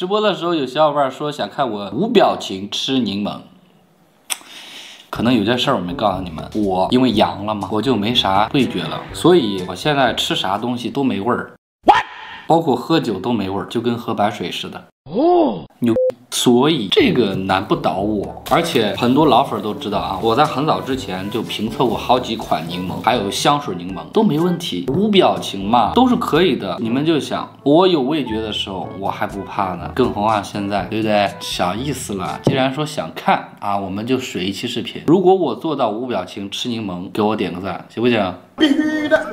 直播的时候有小伙伴说想看我无表情吃柠檬，可能有件事儿我没告诉你们，我因为阳了嘛，我就没啥味觉了，所以我现在吃啥东西都没味儿，包括喝酒都没味儿，就跟喝白水似的。哦，牛。所以这个难不倒我，而且很多老粉都知道啊，我在很早之前就评测过好几款柠檬，还有香水柠檬都没问题，无表情嘛，都是可以的。你们就想，我有味觉的时候，我还不怕呢，更何况现在，对不对？小意思了。既然说想看啊，我们就水一期视频。如果我做到无表情吃柠檬，给我点个赞，行不行？必须的。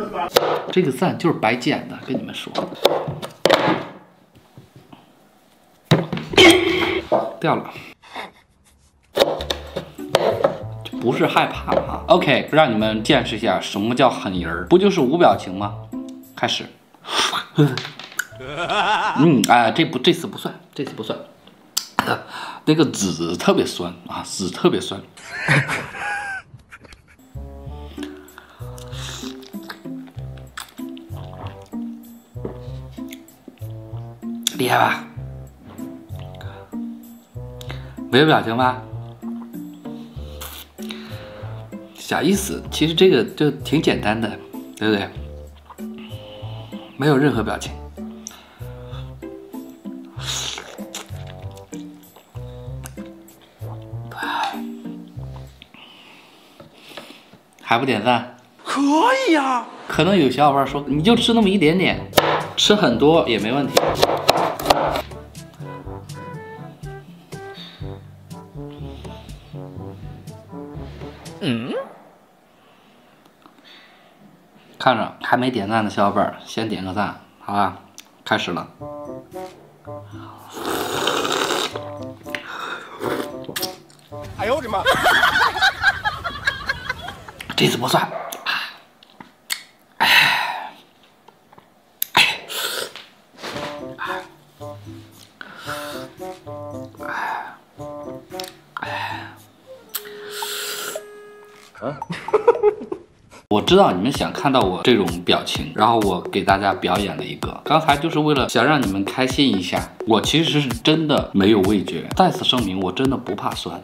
这个赞就是白捡的，跟你们说。掉了，不是害怕啊。OK，让你们见识一下什么叫狠人儿，不就是无表情吗？开始。嗯，哎，这不这次不算，这次不算。那个籽特别酸啊，籽特别酸。厉害吧？没有表情吧？小意思，其实这个就挺简单的，对不对？没有任何表情，还不点赞？可以呀。可能有小伙伴说，你就吃那么一点点，吃很多也没问题。嗯，看着还没点赞的小伙伴，先点个赞，好吧？开始了。哎呦我的妈！这次不算。我知道你们想看到我这种表情，然后我给大家表演了一个，刚才就是为了想让你们开心一下。我其实是真的没有味觉，再次声明，我真的不怕酸。